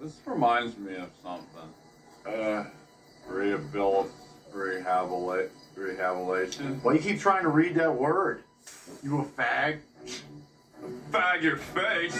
This reminds me of something. Uh, rehabilitation. Why you keep trying to read that word? You a fag? Fag your face.